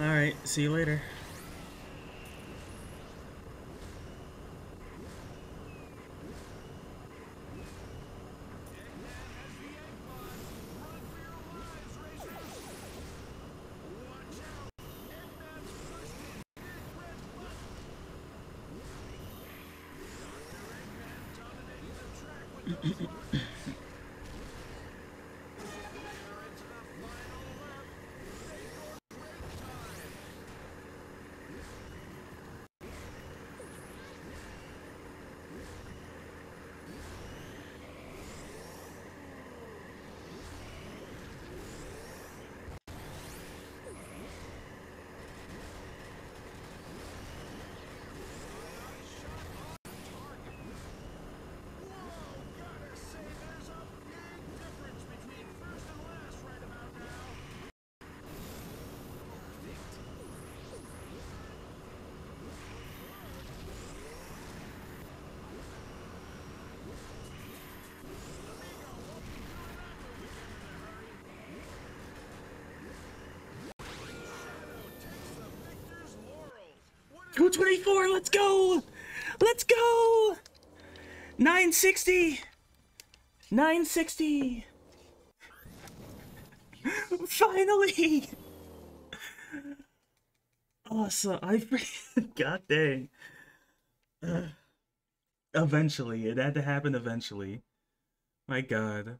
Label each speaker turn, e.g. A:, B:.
A: Alright, see you later. Go 24, let's go! Let's go! 960! 960! Finally! Awesome, I freaking, god dang. Uh, eventually, it had to happen eventually. My god.